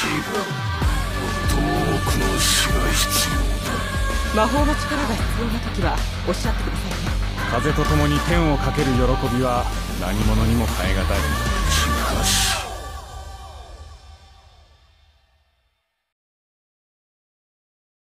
遠くの死が必要だ魔法の力が必要な時はおっしゃってくださいね。風と共に天をかける喜びは何者にも代え難い。